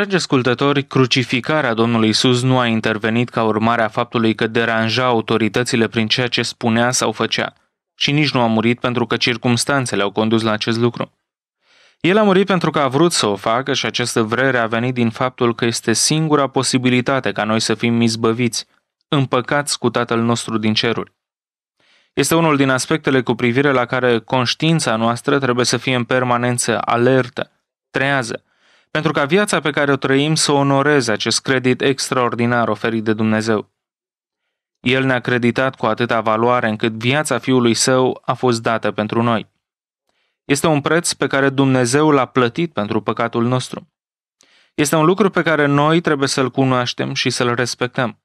Dragi ascultători, crucificarea Domnului Isus nu a intervenit ca urmare a faptului că deranja autoritățile prin ceea ce spunea sau făcea, și nici nu a murit pentru că circumstanțele au condus la acest lucru. El a murit pentru că a vrut să o facă și această vrere a venit din faptul că este singura posibilitate ca noi să fim izbăviți, împăcați cu Tatăl nostru din ceruri. Este unul din aspectele cu privire la care conștiința noastră trebuie să fie în permanență alertă, trează, pentru ca viața pe care o trăim să onoreze acest credit extraordinar oferit de Dumnezeu. El ne-a creditat cu atâta valoare încât viața Fiului Său a fost dată pentru noi. Este un preț pe care Dumnezeu l-a plătit pentru păcatul nostru. Este un lucru pe care noi trebuie să-l cunoaștem și să-l respectăm.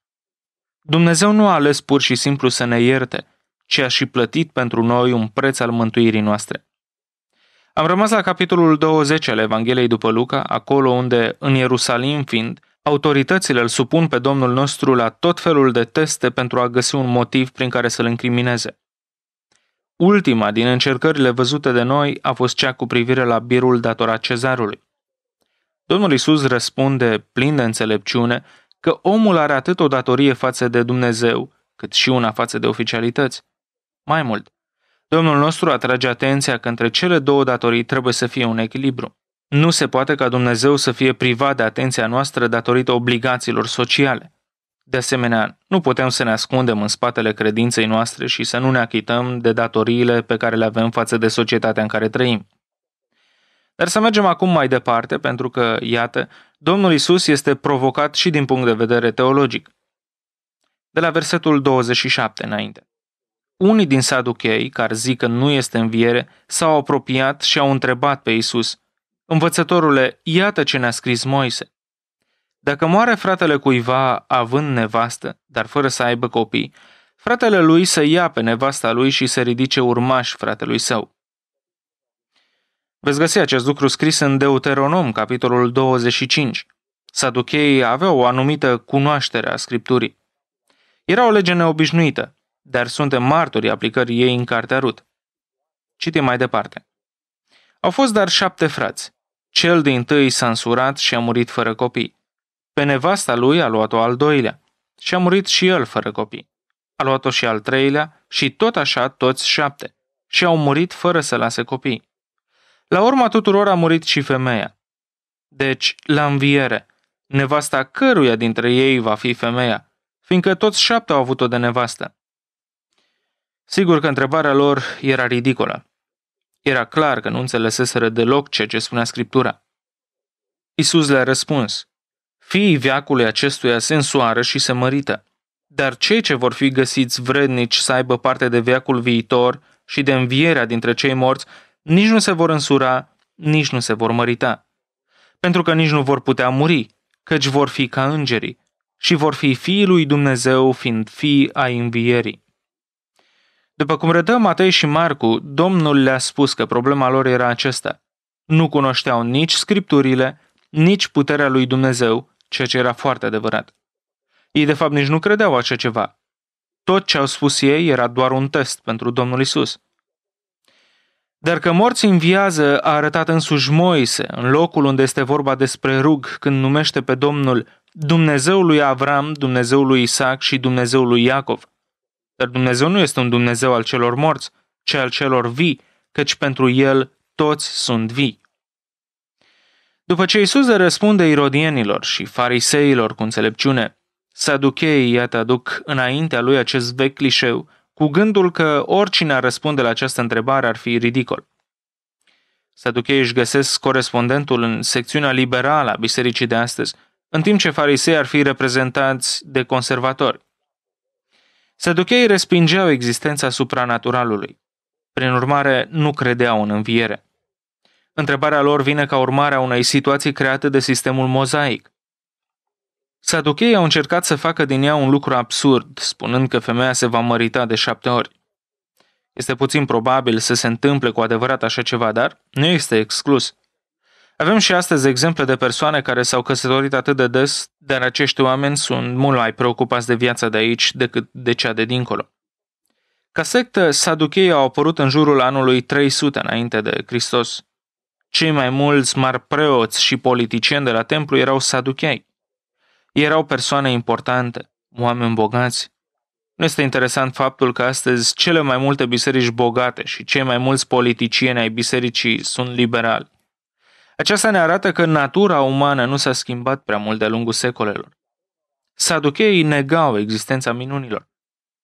Dumnezeu nu a ales pur și simplu să ne ierte, ci a și plătit pentru noi un preț al mântuirii noastre. Am rămas la capitolul 20 al Evangheliei după Luca, acolo unde, în Ierusalim fiind, autoritățile îl supun pe Domnul nostru la tot felul de teste pentru a găsi un motiv prin care să-l incrimineze. Ultima din încercările văzute de noi a fost cea cu privire la birul datorat cezarului. Domnul Isus răspunde, plin de înțelepciune, că omul are atât o datorie față de Dumnezeu, cât și una față de oficialități. Mai mult, Domnul nostru atrage atenția că între cele două datorii trebuie să fie un echilibru. Nu se poate ca Dumnezeu să fie privat de atenția noastră datorită obligațiilor sociale. De asemenea, nu putem să ne ascundem în spatele credinței noastre și să nu ne achităm de datoriile pe care le avem față de societatea în care trăim. Dar să mergem acum mai departe, pentru că, iată, Domnul Isus este provocat și din punct de vedere teologic. De la versetul 27 înainte. Unii din saduchei, care zic că nu este înviere, s-au apropiat și au întrebat pe Isus, Învățătorule, iată ce ne-a scris Moise. Dacă moare fratele cuiva având nevastă, dar fără să aibă copii, fratele lui să ia pe nevasta lui și să ridice urmași fratelui său. Veți găsi acest lucru scris în Deuteronom, capitolul 25. Saducheii aveau o anumită cunoaștere a Scripturii. Era o lege neobișnuită, dar suntem martorii aplicării ei în cartea Rut. Citim mai departe. Au fost dar șapte frați. Cel din tâi s-a însurat și a murit fără copii. Pe nevasta lui a luat-o al doilea și a murit și el fără copii. A luat-o și al treilea și tot așa toți șapte și au murit fără să lase copii. La urma tuturor a murit și femeia. Deci, la înviere, nevasta căruia dintre ei va fi femeia, fiindcă toți șapte au avut-o de nevastă. Sigur că întrebarea lor era ridicolă. Era clar că nu înțeleseseră deloc ceea ce spunea Scriptura. Isus le-a răspuns, Fiii veacului acestuia se însoară și se mărită, dar cei ce vor fi găsiți vrednici să aibă parte de veacul viitor și de învierea dintre cei morți, nici nu se vor însura, nici nu se vor mărita. Pentru că nici nu vor putea muri, căci vor fi ca îngerii și vor fi fiii lui Dumnezeu fiind fii ai învierii. După cum redă Matei și Marcu, Domnul le-a spus că problema lor era acesta. Nu cunoșteau nici scripturile, nici puterea lui Dumnezeu, ceea ce era foarte adevărat. Ei de fapt nici nu credeau așa ceva. Tot ce au spus ei era doar un test pentru Domnul Isus. Dar că morții înviază a arătat însuși Moise, în locul unde este vorba despre rug, când numește pe Domnul Dumnezeul lui Avram, Dumnezeul lui Isaac și Dumnezeul lui Iacov – dar Dumnezeu nu este un Dumnezeu al celor morți, ci al celor vii, căci pentru El toți sunt vii. După ce Iisus le răspunde irodienilor și fariseilor cu înțelepciune, saducheii iată aduc înaintea lui acest vechi clișeu, cu gândul că oricine ar răspunde la această întrebare ar fi ridicol. Saducheii își găsesc corespondentul în secțiunea liberală a bisericii de astăzi, în timp ce farisei ar fi reprezentați de conservatori. Saducheii respingeau existența supranaturalului. Prin urmare, nu credeau în înviere. Întrebarea lor vine ca urmare a unei situații create de sistemul mozaic. Saducheii au încercat să facă din ea un lucru absurd, spunând că femeia se va mărita de șapte ori. Este puțin probabil să se întâmple cu adevărat așa ceva, dar nu este exclus. Avem și astăzi exemple de persoane care s-au căsătorit atât de des, dar acești oameni sunt mult mai preocupați de viața de aici decât de cea de dincolo. Ca sectă, saducheii au apărut în jurul anului 300 înainte de Hristos. Cei mai mulți mari preoți și politicieni de la templu erau saduchei. Erau persoane importante, oameni bogați. Nu este interesant faptul că astăzi cele mai multe biserici bogate și cei mai mulți politicieni ai bisericii sunt liberali. Aceasta ne arată că natura umană nu s-a schimbat prea mult de-a lungul secolelor. Saducheii negau existența minunilor.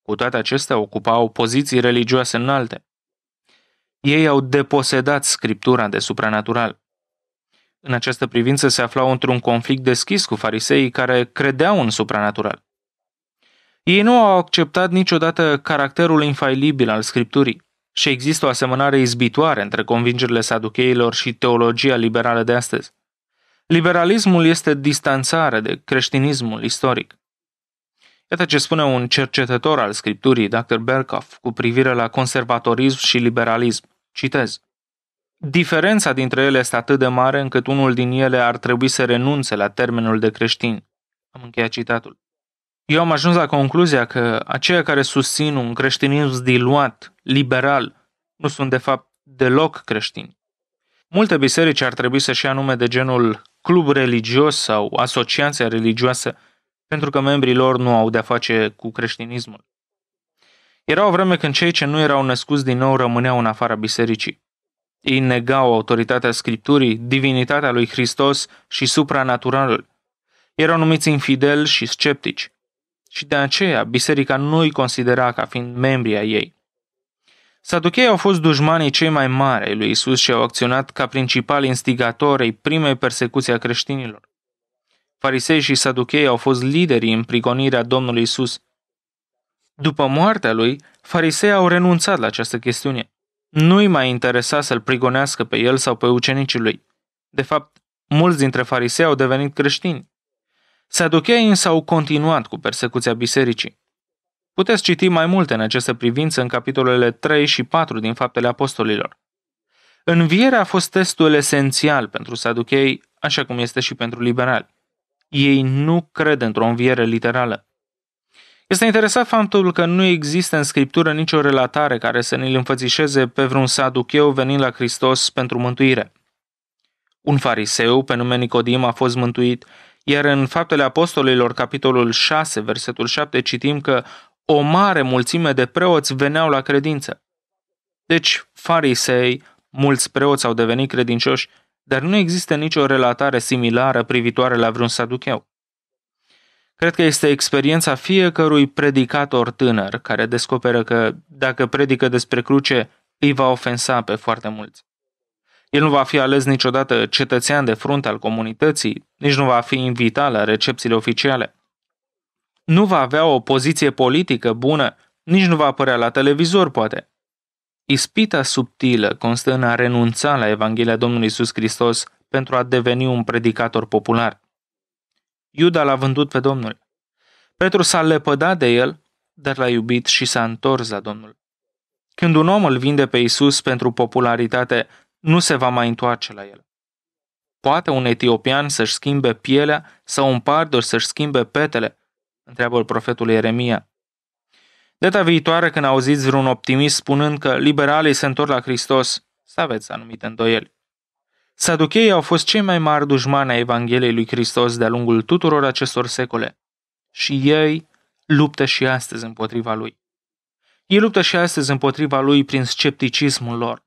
Cu toate acestea ocupau poziții religioase înalte. Ei au deposedat scriptura de supranatural. În această privință se aflau într-un conflict deschis cu fariseii care credeau în supranatural. Ei nu au acceptat niciodată caracterul infailibil al Scripturii și există o asemănare izbitoare între convingerile saducheilor și teologia liberală de astăzi. Liberalismul este distanțare de creștinismul istoric. Iată ce spune un cercetător al Scripturii, Dr. Berkoff, cu privire la conservatorism și liberalism. Citez. Diferența dintre ele este atât de mare încât unul din ele ar trebui să renunțe la termenul de creștin. Am încheiat citatul. Eu am ajuns la concluzia că aceia care susțin un creștinism diluat, liberal, nu sunt de fapt deloc creștini. Multe biserici ar trebui să-și ia nume de genul club religios sau asociația religioasă, pentru că membrii lor nu au de-a face cu creștinismul. Era o vreme când cei ce nu erau născuți din nou rămâneau în afara bisericii. Ei negau autoritatea Scripturii, divinitatea lui Hristos și supranaturalul. Erau numiți infideli și sceptici și de aceea biserica nu îi considera ca fiind membri ai ei. Saduchei au fost dușmanii cei mai mari ai lui Isus și au acționat ca principali instigatori ai primei persecuții a creștinilor. Farisei și saduchei au fost liderii în prigonirea Domnului Isus. După moartea lui, farisei au renunțat la această chestiune. Nu-i mai interesa să-l prigonească pe el sau pe ucenicii lui. De fapt, mulți dintre farisei au devenit creștini. Saducheii însă au continuat cu persecuția bisericii. Puteți citi mai multe în această privință în capitolele 3 și 4 din Faptele Apostolilor. Învierea a fost testul esențial pentru saduchei, așa cum este și pentru liberali. Ei nu cred într-o înviere literală. Este interesant faptul că nu există în scriptură nicio relatare care să ne-l înfățișeze pe vreun saducheu venind la Hristos pentru mântuire. Un fariseu pe nume Nicodim a fost mântuit iar în Faptele Apostolilor, capitolul 6, versetul 7, citim că o mare mulțime de preoți veneau la credință. Deci, farisei, mulți preoți au devenit credincioși, dar nu există nicio relatare similară privitoare la vreun saducheu. Cred că este experiența fiecărui predicator tânăr care descoperă că dacă predică despre cruce, îi va ofensa pe foarte mulți. El nu va fi ales niciodată cetățean de frunte al comunității, nici nu va fi invitat la recepțiile oficiale. Nu va avea o poziție politică bună, nici nu va apărea la televizor, poate. Ispita subtilă constă în a renunța la Evanghelia Domnului Isus Hristos pentru a deveni un predicator popular. Iuda l-a vândut pe Domnul. Petru s-a lepădat de el, dar l-a iubit și s-a întors la Domnul. Când un om îl vinde pe Isus pentru popularitate, nu se va mai întoarce la el. Poate un etiopian să-și schimbe pielea sau un pardor să-și schimbe petele? Întreabă profetul Ieremia. Data viitoare când auziți vreun optimist spunând că liberalii se întorc la Hristos, să aveți anumite îndoieli. Saducheii au fost cei mai mari dușmani ai Evangheliei lui Hristos de-a lungul tuturor acestor secole. Și ei luptă și astăzi împotriva lui. Ei luptă și astăzi împotriva lui prin scepticismul lor.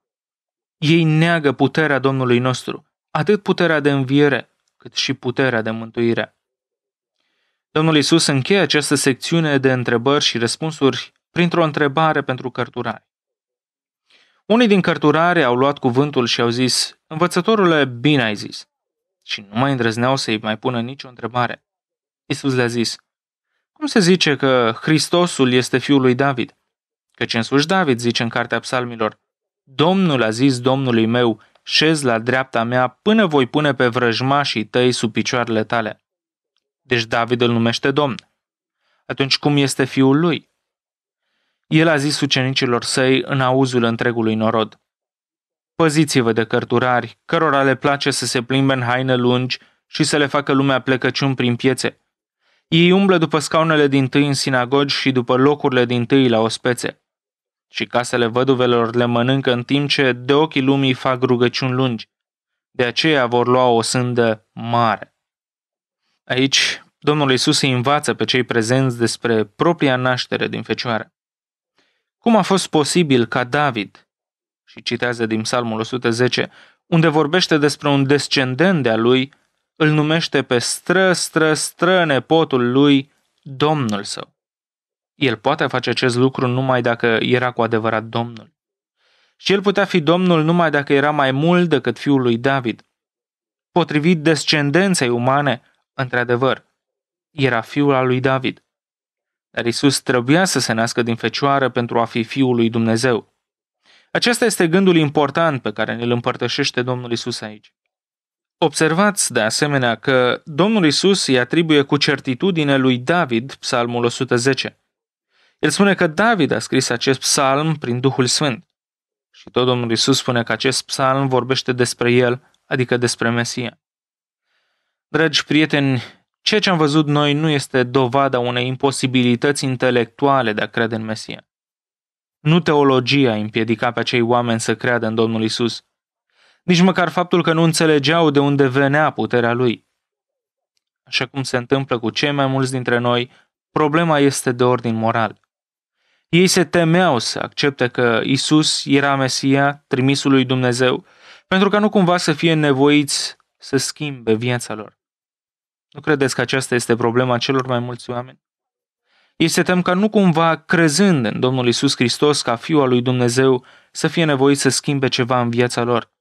Ei neagă puterea Domnului nostru, atât puterea de înviere, cât și puterea de mântuire. Domnul Isus încheie această secțiune de întrebări și răspunsuri printr-o întrebare pentru cărturari. Unii din cărturari au luat cuvântul și au zis, Învățătorule, bine ai zis. Și nu mai îndrăzneau să-i mai pună nicio întrebare. Isus le-a zis, Cum se zice că Hristosul este fiul lui David? Căci însuși David zice în cartea psalmilor, Domnul a zis Domnului meu, șez la dreapta mea până voi pune pe vrăjmașii tăi sub picioarele tale. Deci David îl numește Domn. Atunci cum este fiul lui? El a zis ucenicilor săi în auzul întregului norod. Păziți-vă de cărturari, cărora le place să se plimbe în haine lungi și să le facă lumea plecăciuni prin piețe. Ei umblă după scaunele din tâi în sinagogi și după locurile din tâi la ospețe. Și casele văduvelor le mănâncă în timp ce de ochii lumii fac rugăciuni lungi. De aceea vor lua o sândă mare. Aici, Domnul Isus îi învață pe cei prezenți despre propria naștere din fecioară. Cum a fost posibil ca David, și citează din Psalmul 110, unde vorbește despre un descendent de-a lui, îl numește pe stră, stră, stră nepotul lui Domnul său. El poate face acest lucru numai dacă era cu adevărat Domnul. Și el putea fi Domnul numai dacă era mai mult decât fiul lui David. Potrivit descendenței umane, într-adevăr, era fiul al lui David. Dar Isus trebuia să se nască din fecioară pentru a fi fiul lui Dumnezeu. Acesta este gândul important pe care ne-l împărtășește Domnul Isus aici. Observați de asemenea că Domnul Isus îi atribuie cu certitudine lui David psalmul 110. El spune că David a scris acest psalm prin Duhul Sfânt. Și tot Domnul Isus spune că acest psalm vorbește despre el, adică despre Mesia. Dragi prieteni, ceea ce am văzut noi nu este dovada unei imposibilități intelectuale de a crede în Mesia. Nu teologia împiedica pe acei oameni să creadă în Domnul Isus, nici măcar faptul că nu înțelegeau de unde venea puterea lui. Așa cum se întâmplă cu cei mai mulți dintre noi, problema este de ordin moral. Ei se temeau să accepte că Isus era Mesia, trimisul lui Dumnezeu, pentru că nu cumva să fie nevoiți să schimbe viața lor. Nu credeți că aceasta este problema celor mai mulți oameni? Ei se tem că nu cumva, crezând în Domnul Isus Hristos ca Fiul al lui Dumnezeu, să fie nevoiți să schimbe ceva în viața lor.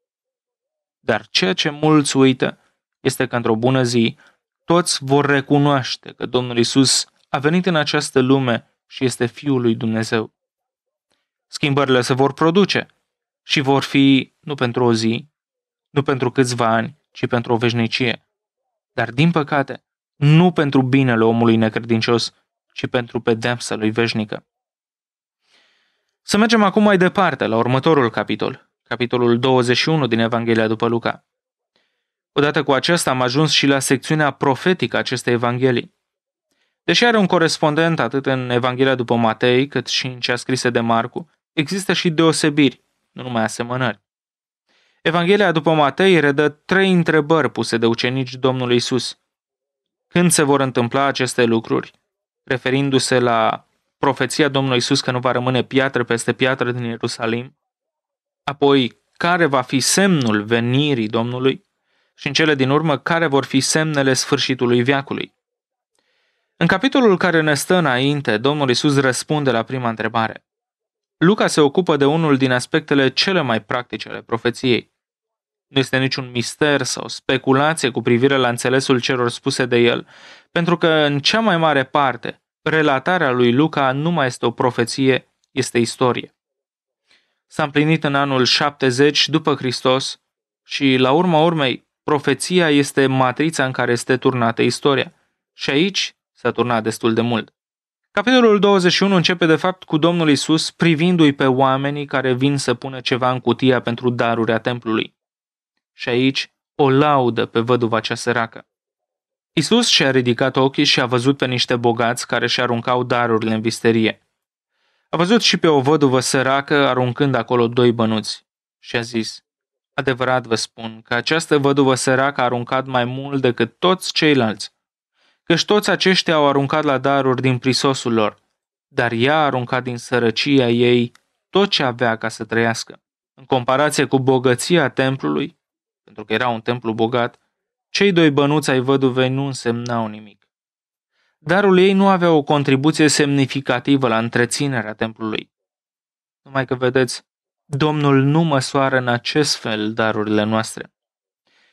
Dar ceea ce mulți uită este că într-o bună zi toți vor recunoaște că Domnul Isus a venit în această lume și este Fiul lui Dumnezeu. Schimbările se vor produce și vor fi nu pentru o zi, nu pentru câțiva ani, ci pentru o veșnicie. Dar, din păcate, nu pentru binele omului necredincios, ci pentru pedepsa lui veșnică. Să mergem acum mai departe, la următorul capitol, capitolul 21 din Evanghelia după Luca. Odată cu acesta am ajuns și la secțiunea profetică acestei Evanghelii. Deși are un corespondent atât în Evanghelia după Matei, cât și în cea scrisă de Marcu, există și deosebiri, nu numai asemănări. Evanghelia după Matei redă trei întrebări puse de ucenici Domnului Isus. Când se vor întâmpla aceste lucruri? Referindu-se la profeția Domnului Isus că nu va rămâne piatră peste piatră din Ierusalim. Apoi, care va fi semnul venirii Domnului? Și în cele din urmă, care vor fi semnele sfârșitului viacului? În capitolul care ne stă înainte, Domnul Isus răspunde la prima întrebare. Luca se ocupă de unul din aspectele cele mai practice ale profeției. Nu este niciun mister sau speculație cu privire la înțelesul celor spuse de el, pentru că, în cea mai mare parte, relatarea lui Luca nu mai este o profeție, este istorie. S-a împlinit în anul 70 după Hristos și, la urma urmei, profeția este matrița în care este turnată istoria. Și aici s-a turnat destul de mult. Capitolul 21 începe de fapt cu Domnul Isus privindu-i pe oamenii care vin să pună ceva în cutia pentru daruri a templului. Și aici o laudă pe văduva cea săracă. Isus și-a ridicat ochii și a văzut pe niște bogați care și aruncau darurile în visterie. A văzut și pe o văduvă săracă aruncând acolo doi bănuți și a zis, Adevărat vă spun că această văduvă săracă a aruncat mai mult decât toți ceilalți, căci toți aceștia au aruncat la daruri din prisosul lor, dar ea a aruncat din sărăcia ei tot ce avea ca să trăiască. În comparație cu bogăția templului, pentru că era un templu bogat, cei doi bănuți ai văduvei nu însemnau nimic. Darul ei nu avea o contribuție semnificativă la întreținerea templului. Numai că, vedeți, Domnul nu măsoară în acest fel darurile noastre.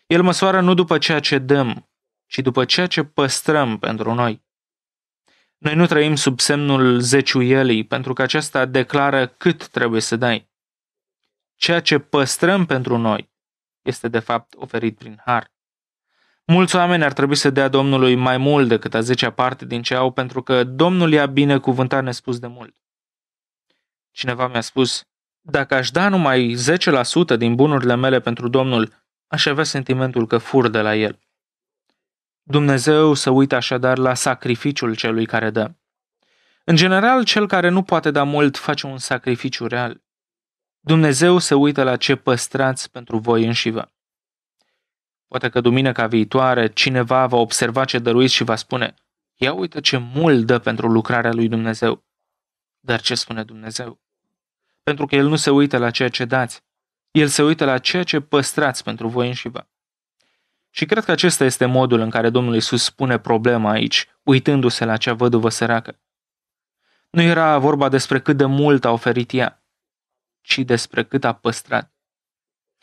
El măsoară nu după ceea ce dăm, ci după ceea ce păstrăm pentru noi. Noi nu trăim sub semnul zeciuielii, pentru că aceasta declară cât trebuie să dai. Ceea ce păstrăm pentru noi este de fapt oferit prin har. Mulți oameni ar trebui să dea Domnului mai mult decât a zecea parte din ce au, pentru că Domnul i-a binecuvântat nespus de mult. Cineva mi-a spus, dacă aș da numai 10% din bunurile mele pentru Domnul, aș avea sentimentul că fur de la el. Dumnezeu să uită așadar la sacrificiul celui care dă. În general, cel care nu poate da mult face un sacrificiu real. Dumnezeu se uită la ce păstrați pentru voi înșivă. Poate că duminica viitoare cineva va observa ce dăruiți și va spune Ia uite ce mult dă pentru lucrarea lui Dumnezeu. Dar ce spune Dumnezeu? Pentru că El nu se uită la ceea ce dați. El se uită la ceea ce păstrați pentru voi înșivă. Și cred că acesta este modul în care Domnul Isus spune problema aici, uitându-se la acea văduvă săracă. Nu era vorba despre cât de mult a oferit ea, ci despre cât a păstrat.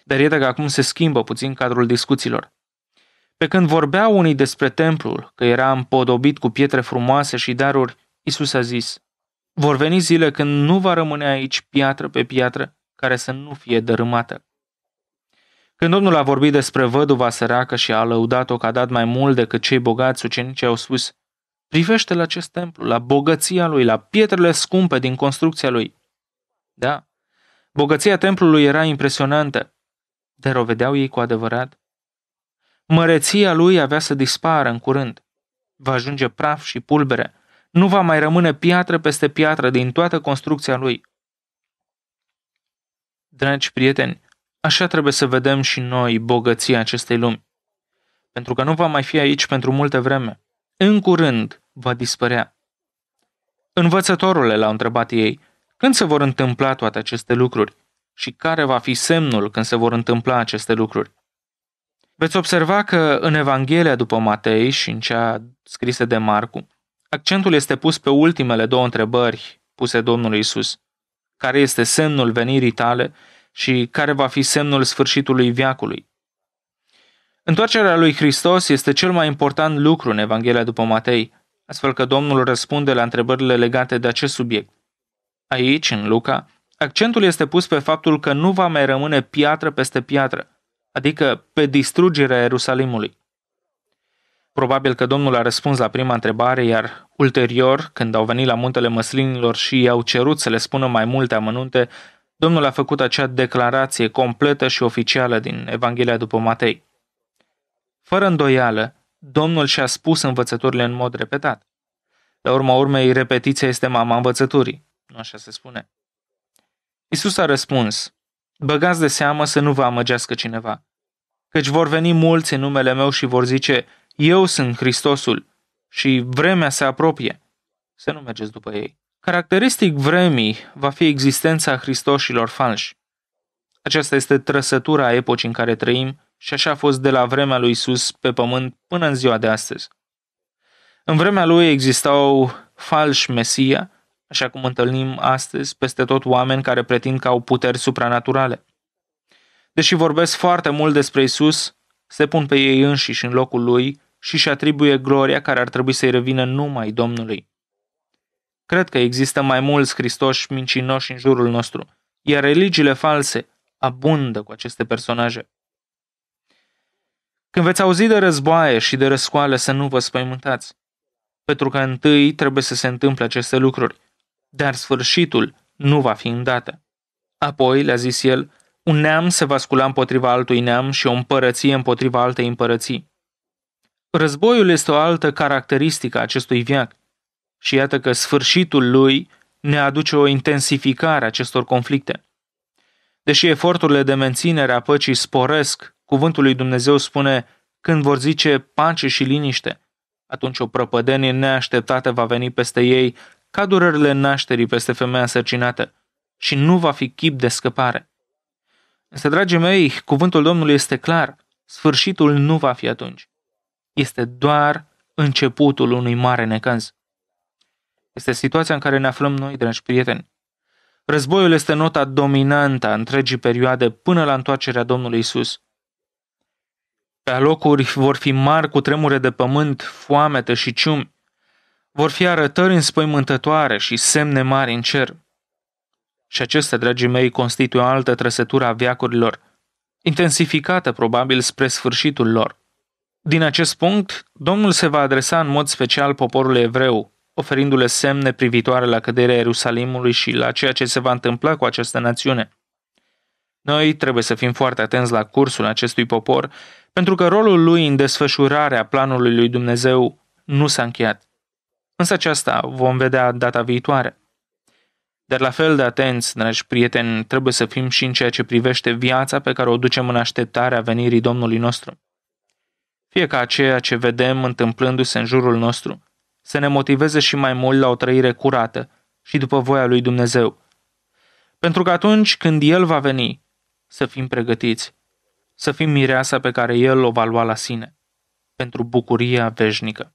Dar iată că acum se schimbă puțin cadrul discuțiilor. Pe când vorbeau unii despre templul, că era împodobit cu pietre frumoase și daruri, Isus a zis, vor veni zile când nu va rămâne aici piatră pe piatră care să nu fie dărâmată. Când Domnul a vorbit despre văduva săracă și a lăudat-o că a dat mai mult decât cei bogați, ucenicii au spus, privește la acest templu, la bogăția lui, la pietrele scumpe din construcția lui. Da, bogăția templului era impresionantă, dar o vedeau ei cu adevărat? Măreția lui avea să dispară în curând. Va ajunge praf și pulbere. Nu va mai rămâne piatră peste piatră din toată construcția lui. Dragi prieteni, așa trebuie să vedem și noi bogăția acestei lumi. Pentru că nu va mai fi aici pentru multă vreme. În curând va dispărea. Învățătorule l-au întrebat ei, când se vor întâmpla toate aceste lucruri? și care va fi semnul când se vor întâmpla aceste lucruri. Veți observa că în Evanghelia după Matei și în cea scrisă de Marcu, accentul este pus pe ultimele două întrebări puse Domnului Isus. Care este semnul venirii tale și care va fi semnul sfârșitului viacului? Întoarcerea lui Hristos este cel mai important lucru în Evanghelia după Matei, astfel că Domnul răspunde la întrebările legate de acest subiect. Aici, în Luca, Accentul este pus pe faptul că nu va mai rămâne piatră peste piatră, adică pe distrugerea Ierusalimului. Probabil că Domnul a răspuns la prima întrebare, iar ulterior, când au venit la muntele măslinilor și i-au cerut să le spună mai multe amănunte, Domnul a făcut acea declarație completă și oficială din Evanghelia după Matei. Fără îndoială, Domnul și-a spus învățăturile în mod repetat. La urma urmei, repetiția este mama învățăturii. Nu așa se spune. Isus a răspuns, băgați de seamă să nu vă amăgească cineva, căci vor veni mulți în numele meu și vor zice, eu sunt Hristosul și vremea se apropie. Să nu mergeți după ei. Caracteristic vremii va fi existența Hristoșilor falși. Aceasta este trăsătura epocii în care trăim și așa a fost de la vremea lui Isus pe pământ până în ziua de astăzi. În vremea lui existau falși Mesia, așa cum întâlnim astăzi peste tot oameni care pretind că au puteri supranaturale. Deși vorbesc foarte mult despre Isus, se pun pe ei înșiși în locul lui și își atribuie gloria care ar trebui să-i revină numai Domnului. Cred că există mai mulți Hristoși mincinoși în jurul nostru, iar religiile false abundă cu aceste personaje. Când veți auzi de războaie și de răscoale, să nu vă spăimântați, pentru că întâi trebuie să se întâmple aceste lucruri – dar sfârșitul nu va fi îndată. Apoi, le-a zis el, un neam se va scula împotriva altui neam și o împărăție împotriva altei împărății. Războiul este o altă caracteristică a acestui viac și iată că sfârșitul lui ne aduce o intensificare a acestor conflicte. Deși eforturile de menținere a păcii sporesc, cuvântul lui Dumnezeu spune când vor zice pace și liniște, atunci o prăpădenie neașteptată va veni peste ei ca durările nașterii peste femeia însărcinată și nu va fi chip de scăpare. Însă, dragii mei, cuvântul Domnului este clar, sfârșitul nu va fi atunci. Este doar începutul unui mare necaz. Este situația în care ne aflăm noi, dragi prieteni. Războiul este nota dominantă a întregii perioade până la întoarcerea Domnului Isus. Pe alocuri vor fi mari cu tremure de pământ, foamete și ciumi. Vor fi arătări înspăimântătoare și semne mari în cer. Și acestea, dragii mei, constituie o altă trăsătură a viacurilor, intensificată probabil spre sfârșitul lor. Din acest punct, Domnul se va adresa în mod special poporului evreu, oferindu-le semne privitoare la căderea Ierusalimului și la ceea ce se va întâmpla cu această națiune. Noi trebuie să fim foarte atenți la cursul acestui popor, pentru că rolul lui în desfășurarea planului lui Dumnezeu nu s-a încheiat. Însă aceasta vom vedea data viitoare. Dar la fel de atenți, dragi prieteni, trebuie să fim și în ceea ce privește viața pe care o ducem în așteptarea venirii Domnului nostru. Fie ca ceea ce vedem întâmplându-se în jurul nostru să ne motiveze și mai mult la o trăire curată și după voia lui Dumnezeu. Pentru că atunci când El va veni, să fim pregătiți, să fim mireasa pe care El o va lua la sine, pentru bucuria veșnică.